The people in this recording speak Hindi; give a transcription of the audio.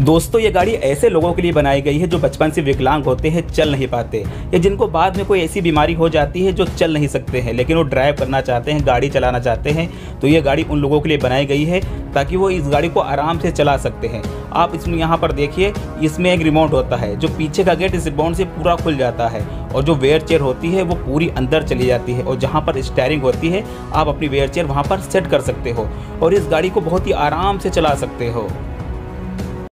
दोस्तों, ये गाड़ी ऐसे लोगों के लिए बनाई गई है जो बचपन से विकलांग होते हैं, चल नहीं पाते। या जिनको बाद में कोई ऐसी बीमारी हो जाती है जो चल नहीं सकते हैं, लेकिन वो ड्राइव करना चाहते हैं, गाड़ी चलाना चाहते हैं तो ये गाड़ी उन लोगों के लिए बनाई गई है ताकि वो इस गाड़ी को आराम से चला सकते हैं। आप इसमें यहाँ पर देखिए, इसमें एक रिमोट होता है, जो पीछे का गेट इस रिमोट से पूरा खुल जाता है और जो वेयर चेयर होती है, वो पूरी अंदर चली जाती है और जहाँ पर स्टेयरिंग होती है, आप अपनी वेयर चेयर वहाँ पर सेट कर सकते हो और इस गाड़ी को बहुत ही आराम से चला सकते हो।